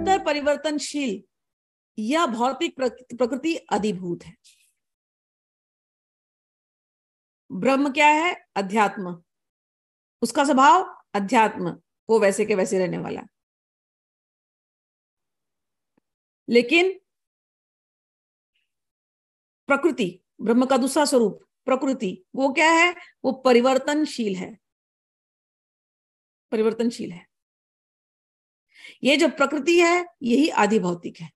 निरंतर परिवर्तनशील यह भौतिक प्रकृति अधिभूत है। ब्रह्म क्या है? अध्यात्म। उसका स्वभाव अध्यात्म, वो वैसे के वैसे रहने वाला। लेकिन प्रकृति, ब्रह्म का दूसरा स्वरूप, प्रकृति, वो क्या है? वो परिवर्तनशील है। परिवर्तनशील है। ये जो प्रकृति है, यही आदि भौतिक है।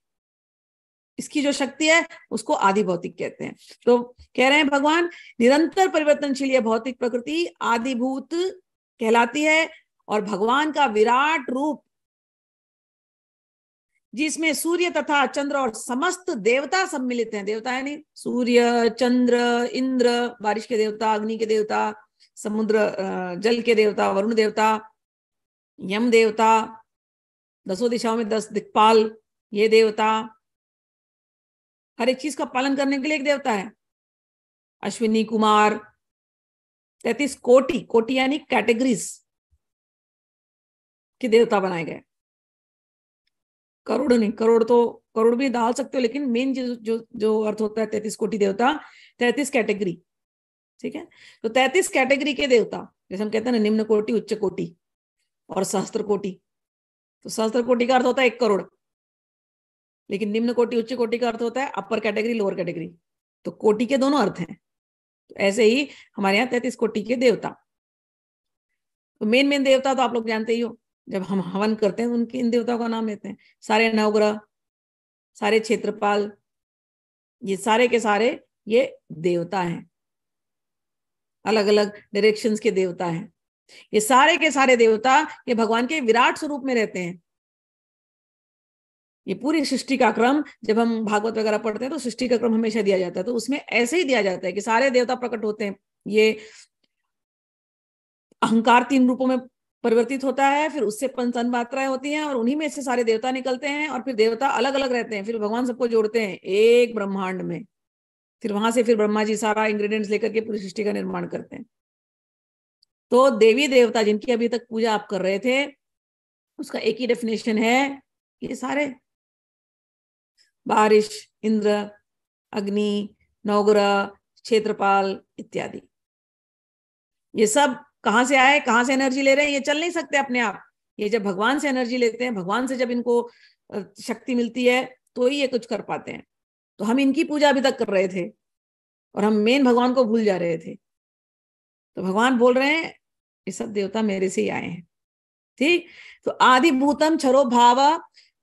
इसकी जो शक्ति है, उसको आदि भौतिक कहते हैं। तो कह रहे हैं भगवान, निरंतर परिवर्तनशील यह भौतिक प्रकृति आदिभूत कहलाती है और भगवान का विराट रूप, जिसमें सूर्य तथा चंद्र और समस्त देवता सम्मिलित हैं। देवता है सूर्य, चंद्र, इंद्र, बारिश के देवता, अग्नि के देवता, समुद्र जल के देवता, वरुण देवता, यम देवता दसों दिशाओं में दस दिक्पाल, ये देवता। हर एक चीज़ का पालन करने के लिए एक देवता है। अश्विनी कुमार, तैतीस कोटि कोटि यानी कैटेगरीज के देवता बनाए गए। करोड़ नहीं, करोड़ तो करोड़ भी डाल सकते हो, लेकिन मेन जो जो जो अर्थ होता है तैतीस कोटि देवता, तैतीस कैटेगरी ठीक है? तो तैतीस कैटेगरी के देवता, जैसे हम कहते हैं ना, निम्न कोटि, उच्च कोटि और सहस्त्र कोटि तो सहस्त्र कोटि का अर्थ होता है एक करोड़। लेकिन निम्न कोटि, उच्च कोटि का अर्थ होता है अपर कैटेगरी लोअर कैटेगरी तो कोटि के दोनों अर्थ हैं। तो ऐसे ही हमारे यहाँ तैतीस कोटि के देवता। तो मेन मेन देवता तो आप लोग जानते ही हो, जब हम हवन करते हैं उनके, इन देवताओं का नाम लेते हैं। सारे नवग्रह, सारे क्षेत्रपाल, ये सारे के सारे ये देवता हैं। अलग अलग डायरेक्शंस के देवता हैं। ये सारे के सारे देवता ये भगवान के विराट स्वरूप में रहते हैं। ये पूरी सृष्टि का क्रम, जब हम भागवत वगैरह पढ़ते हैं तो सृष्टि का क्रम हमेशा दिया जाता है। तो उसमें ऐसे ही दिया जाता है कि सारे देवता प्रकट होते हैं। ये अहंकार तीन रूपों में परिवर्तित होता है, फिर उससे पंचन मात्राएँ होती हैं और उन्हीं में से सारे देवता निकलते हैं और फिर देवता अलग अलग रहते हैं। फिर भगवान सबको जोड़ते हैं एक ब्रह्मांड में। फिर वहाँ से फिर ब्रह्मा जी सारा इंग्रेडिएंट्स लेकर के पूरी सृष्टि का निर्माण करते हैं। तो देवी देवता जिनकी अभी तक पूजा आप कर रहे थे, उसका एक ही डेफिनेशन है, ये सारे। बारिश, इंद्र, अग्नि, नवग्रह, क्षेत्रपाल इत्यादि। ये सब कहाँ से आए, कहाँ से एनर्जी ले रहे हैं, ये चल नहीं सकते अपने आप। ये जब भगवान से एनर्जी लेते हैं, भगवान से जब इनको शक्ति मिलती है तो ही ये कुछ कर पाते हैं। तो हम इनकी पूजा अभी तक कर रहे थे, और हम मेन भगवान को भूल जा रहे थे। तो भगवान बोल रहे हैं, ये सब देवता मेरे से ही आए हैं। ठीक? तो आदि भूतम छरो भाव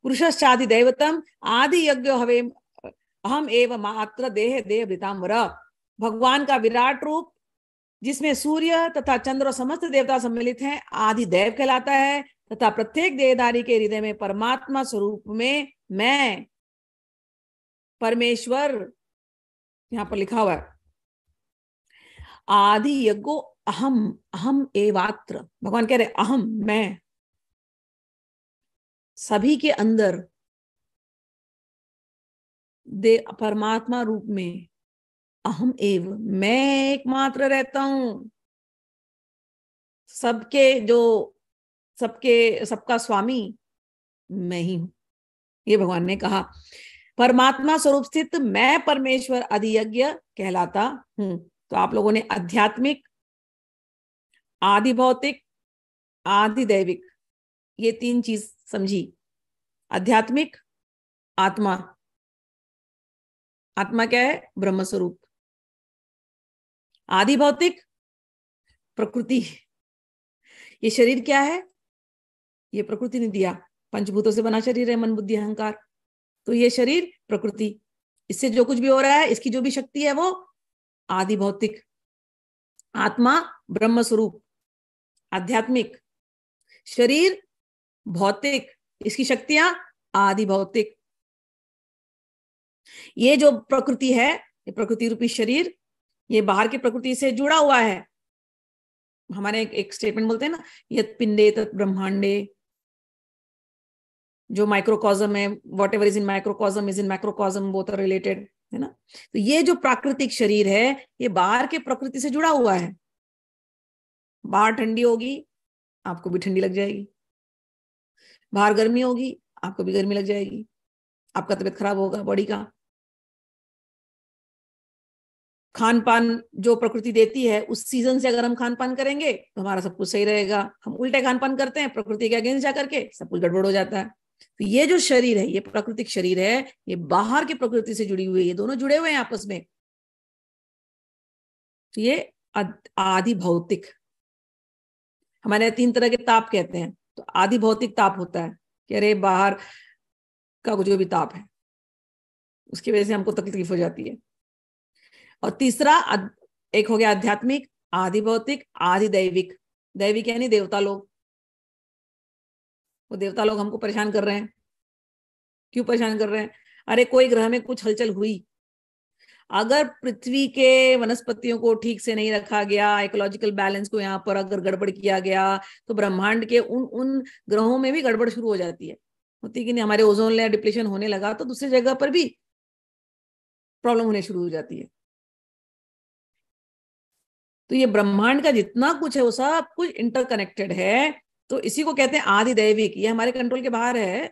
पुरुषादि दैवतम आदि यज्ञ हवे, अहम एव मात्र देह देह वृताम्बर भगवान का विराट रूप, जिसमें सूर्य तथा चंद्र और समस्त देवता सम्मिलित हैं, आदि देव कहलाता है, तथा प्रत्येक देहधारी के हृदय में परमात्मा स्वरूप में मैं, परमेश्वर, यहाँ पर लिखा हुआ है। आदि यज्ञो अहम अहम एवात्र। भगवान कह रहे, अहम, मैं। सभी के अंदर, दे, परमात्मा रूप में, अहम एव। मैं एकमात्र रहता हूँ। सबके जो, सबके, सबका स्वामी, मैं ही हूँ। ये भगवान ने कहा। परमात्मा स्वरूप स्थित मैं परमेश्वर अधियज्ञ कहलाता हूँ। तो आप लोगों ने आध्यात्मिक आदि भौतिक आदि दैविक ये तीन चीज़ समझी। आध्यात्मिक, आत्मा। आत्मा क्या है? ब्रह्म स्वरूप आदि भौतिक प्रकृति। ये शरीर क्या है? ये प्रकृति ने दिया। पंचभूतों से बना शरीर है, मन, बुद्धि, अहंकार। तो ये शरीर प्रकृति। इससे जो कुछ भी हो रहा है, इसकी जो भी शक्ति है, वो आदि भौतिक। आत्मा ब्रह्म स्वरूप आध्यात्मिक। शरीर भौतिक। इसकी शक्तियाँ आदि भौतिक। ये जो प्रकृति है ये प्रकृति रूपी शरीर ये बाहर की प्रकृति से जुड़ा हुआ है। हमारे एक, एक स्टेटमेंट बोलते हैं ना यद पिंडे तत् ब्रह्मांडे। जो माइक्रोकॉजम है whatever is in microcosm is in microcosm both related है ना? तो ये जो प्राकृतिक शरीर है, ये बाहर के प्रकृति से जुड़ा हुआ है। बाहर ठंडी होगी, आपको भी ठंडी लग जाएगी। बाहर गर्मी होगी, आपको भी गर्मी लग जाएगी। आपका तबीयत खराब होगा, बॉडी का। खान पान जो प्रकृति देती है, उस सीज़न से अगर हम खान पान करेंगे तो हमारा सब कुछ सही रहेगा। हम उल्टे खान पान करते हैं, प्रकृति के अगेंस्ट जा करके सब कुछ गड़बड़ हो जाता है। तो ये जो शरीर है, ये प्राकृतिक शरीर है, ये बाहर की प्रकृति से जुड़ी हुई है, ये दोनों जुड़े हुए हैं आपस में। तो ये आदि भौतिक। हमारे तीन तरह के ताप कहते हैं तो आदि भौतिक ताप होता है, कि अरे बाहर का जो भी ताप है, उसकी वजह से हमको तकलीफ़ हो जाती है। और तीसरा एक हो गया आध्यात्मिक, आदि भौतिक, आदि दैविक। दैविक यानी देवता लोग। वो देवता लोग हमको परेशान कर रहे हैं। क्यों परेशान कर रहे हैं? अरे, कोई ग्रह में कुछ हलचल हुई। अगर पृथ्वी के वनस्पतियों को ठीक से नहीं रखा गया इकोलॉजिकल बैलेंस को यहाँ पर अगर गड़बड़ किया गया तो ब्रह्मांड के उन उन ग्रहों में भी गड़बड़ शुरू हो जाती है। होती कि नहीं? हमारे ओजोन लेयर डिप्लेशन होने लगा तो दूसरी जगह पर भी प्रॉब्लम होने शुरू हो जाती है। तो ये ब्रह्मांड का जितना कुछ है, वो सब कुछ इंटरकनेक्टेड है। तो इसी को कहते हैं आदि दैविक ये हमारे कंट्रोल के बाहर है,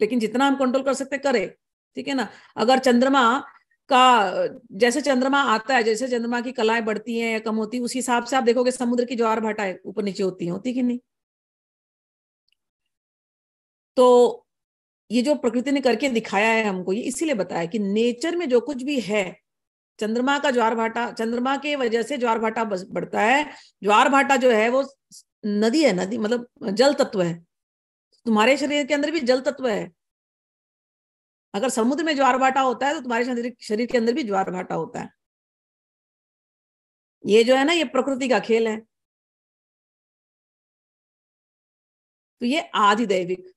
लेकिन जितना हम कंट्रोल कर सकते करें। ठीक है ना? अगर चंद्रमा का, जैसे चंद्रमा आता है, जैसे चंद्रमा की कलाएँ बढ़ती हैं या कम होती है, उस हिसाब से आप देखोगे समुद्र की ज्वार भाटा ऊपर नीचे होती है, होती कि नहीं? तो ये जो प्रकृति ने करके दिखाया है हमको, ये इसीलिए बताया कि नेचर में जो कुछ भी है, चंद्रमा का ज्वार भाटा, चंद्रमा के वजह से ज्वार भाटा बढ़ता है। ज्वार भाटा जो है, वो नदी है, नदी मतलब जल तत्व है। तुम्हारे शरीर के अंदर भी जल तत्व है। अगर समुद्र में ज्वार भाटा होता है तो तुम्हारे शरीर के अंदर भी ज्वार भाटा होता है। ये जो है ना, ये प्रकृति का खेल है। तो ये आदि दैविक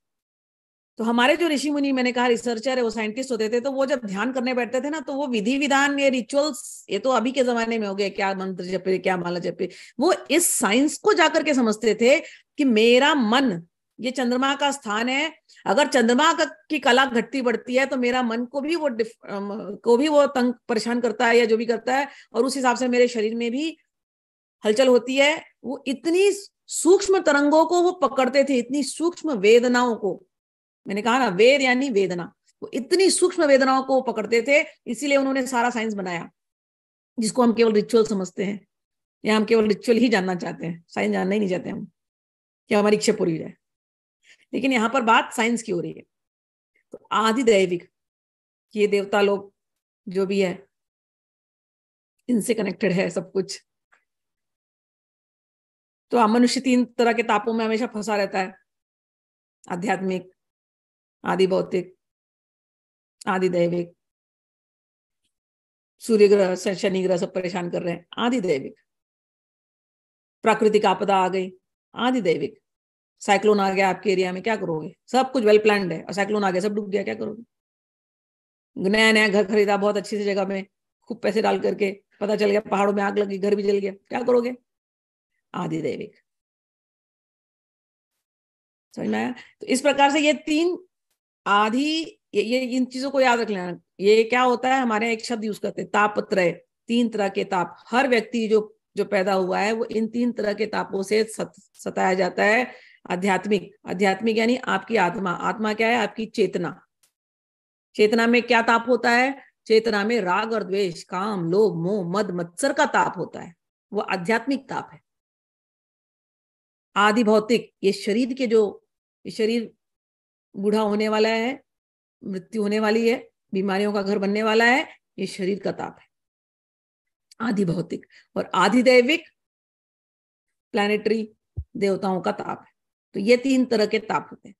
तो हमारे जो ऋषि मुनि, मैंने कहा रिसर्चर है, वो साइंटिस्ट होते थे तो वो जब ध्यान करने बैठते थे ना तो वो विधि विधान, ये रिचुअल्स ये तो अभी के जमाने में हो गए, क्या मंत्र जपे, क्या माला जपे, वो इस साइंस को जाकर के समझते थे कि मेरा मन, ये चंद्रमा का स्थान है, अगर चंद्रमा की कला घटती बढ़ती है तो मेरा मन को भी वो को भी वो तंग परेशान करता है या जो भी करता है, और उस हिसाब से मेरे शरीर में भी हलचल होती है। वो इतनी सूक्ष्म तरंगों को वो पकड़ते थे, इतनी सूक्ष्म वेदनाओं को मैंने कहा ना, वेद यानी वेदना। वो इतनी सूक्ष्म वेदनाओं को पकड़ते थे, इसीलिए उन्होंने सारा साइंस बनाया, जिसको हम केवल रिचुअल समझते हैं, या हम केवल रिचुअल ही जानना चाहते हैं। साइंस जानना ही नहीं चाहते हम क्या हमारी इच्छा पूरी जाए। लेकिन यहाँ पर बात साइंस की हो रही है। तो आदि दैविक ये देवता लोग जो भी है, इनसे कनेक्टेड है सब कुछ। तो मनुष्य तीन तरह के तापों में हमेशा फंसा रहता है, आध्यात्मिक आदि भौतिक आदि दैविक सूर्य ग्रह शनि ग्रह सब परेशान कर रहे हैं। आदि दैविक प्राकृतिक आपदा आ गई। आदि दैविक साइक्लोन आ गया आपके एरिया में, क्या करोगे? सब कुछ वेल प्लान है, और साइक्लोन आ गया, सब डूब गया, क्या करोगे? नया नया घर खरीदा बहुत अच्छी सी जगह में, खूब पैसे डाल करके, पता चल गया पहाड़ों में आग लगी, घर भी जल गया, क्या करोगे? आदि दैविक समझ में आया? तो इस प्रकार से ये तीन आधी ये, ये इन चीज़ों को याद रख लेना। ये क्या होता है हमारे एक शब्द यूज़ करते हैं तापत्रय। तीन तरह के ताप। हर व्यक्ति जो जो पैदा हुआ है वो इन तीन तरह के तापों से सत, सताया जाता है। आध्यात्मिक। आध्यात्मिक यानी आपकी आत्मा। आत्मा क्या है? आपकी चेतना। चेतना में क्या ताप होता है? चेतना में राग और द्वेष काम लोभ मोह मद मत्सर का ताप होता है। वो आध्यात्मिक ताप है। आदि भौतिक ये शरीर के जो शरीर बूढ़ा होने वाला है, मृत्यु होने वाली है, बीमारियों का घर बनने वाला है, ये शरीर का ताप है। आधि भौतिक और आधि दैविक प्लानिटरी देवताओं का ताप है। तो ये तीन तरह के ताप होते हैं।